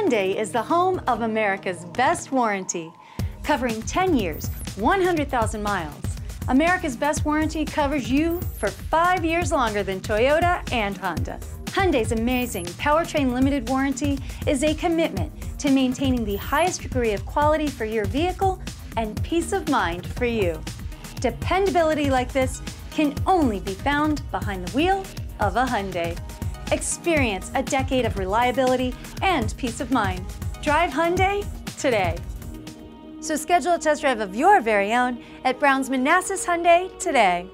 Hyundai is the home of America's best warranty, covering 10 years, 100,000 miles. America's best warranty covers you for five years longer than Toyota and Honda. Hyundai's amazing powertrain limited warranty is a commitment to maintaining the highest degree of quality for your vehicle and peace of mind for you. Dependability like this can only be found behind the wheel of a Hyundai. Experience a decade of reliability and peace of mind. Drive Hyundai today. So schedule a test drive of your very own at Browns Manassas Hyundai today.